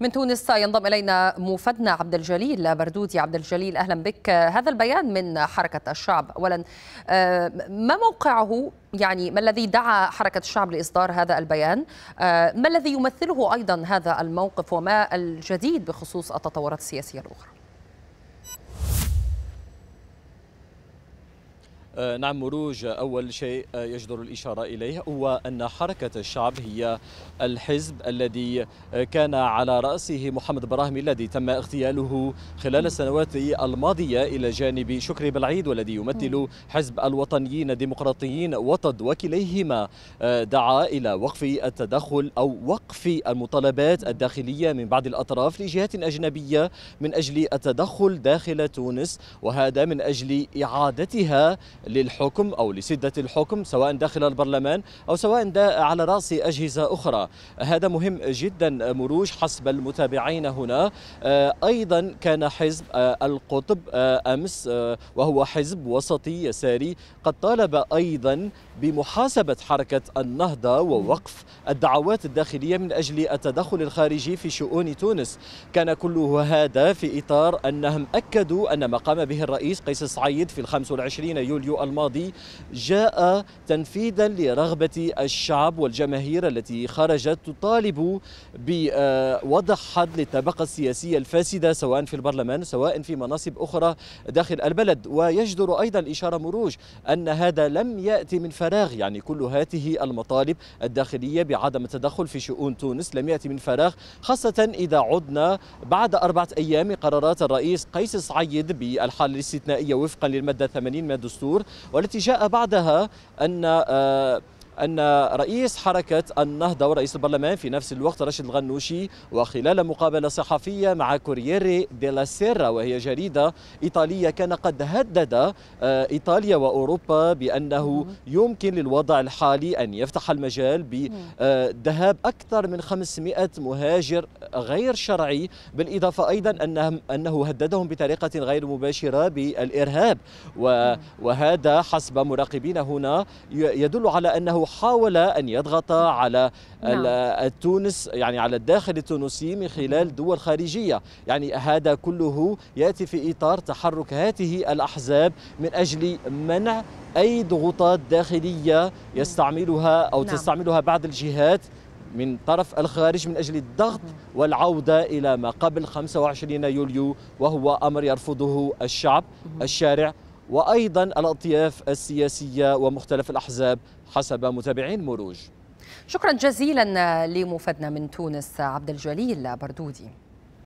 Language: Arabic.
من تونس ينضم إلينا موفدنا عبد الجليل بردودي عبد الجليل أهلا بك. هذا البيان من حركة الشعب. اولا ما موقعه؟ يعني ما الذي دعا حركة الشعب لإصدار هذا البيان؟ ما الذي يمثله أيضا هذا الموقف؟ وما الجديد بخصوص التطورات السياسية الأخرى؟ نعم مروج. أول شيء يجدر الإشارة إليه هو أن حركة الشعب هي الحزب الذي كان على رأسه محمد براهمي الذي تم اغتياله خلال السنوات الماضية إلى جانب شكري بالعيد والذي يمثل حزب الوطنيين الديمقراطيين وطد وكليهما دعا إلى وقف التدخل أو وقف المطالبات الداخلية من بعض الأطراف لجهات أجنبية من أجل التدخل داخل تونس وهذا من أجل إعادتها للحكم أو لسدة الحكم سواء داخل البرلمان أو سواء على رأس أجهزة أخرى. هذا مهم جدا مروج حسب المتابعين هنا. أيضا كان حزب القطب أمس وهو حزب وسطي يساري. قد طالب أيضا بمحاسبة حركة النهضة ووقف الدعوات الداخلية من أجل التدخل الخارجي في شؤون تونس. كان كل هذا في إطار أنهم أكدوا أن ما قام به الرئيس قيس سعيد في الخامس والعشرين يوليو الماضي جاء تنفيذا لرغبة الشعب والجماهير التي خرجت تطالب بوضع حد للطبقة السياسية الفاسدة سواء في البرلمان سواء في مناصب أخرى داخل البلد. ويجدر أيضا الإشارة مروج أن هذا لم يأتي من فراغ يعني كل هذه المطالب الداخلية بعدم التدخل في شؤون تونس لم يأتي من فراغ خاصة إذا عدنا بعد أربعة أيام قرارات الرئيس قيس سعيد بالحالة الاستثنائية وفقا للمادة 80 من الدستور. والتي جاء بعدها أن أن رئيس حركة النهضة ورئيس البرلمان في نفس الوقت رشيد الغنوشي وخلال مقابلة صحفية مع كورييري ديلا سيرا وهي جريدة إيطالية كان قد هدد إيطاليا وأوروبا بأنه يمكن للوضع الحالي أن يفتح المجال بذهاب أكثر من 500 مهاجر غير شرعي بالإضافة أيضا أنهم أنه هددهم بطريقة غير مباشرة بالإرهاب وهذا حسب مراقبين هنا يدل على أنه حاول أن يضغط على نعم. تونس يعني على الداخل التونسي من خلال دول خارجية يعني هذا كله يأتي في إطار تحرك هذه الأحزاب من أجل منع أي ضغوطات داخلية يستعملها أو نعم. تستعملها بعض الجهات من طرف الخارج من أجل الضغط والعودة إلى ما قبل 25 يوليو وهو أمر يرفضه الشعب الشارع وأيضا الأطياف السياسية ومختلف الأحزاب حسب متابعين مروج شكرا جزيلا لمفدنا من تونس عبد الجليل بردودي.